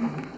Mm-hmm.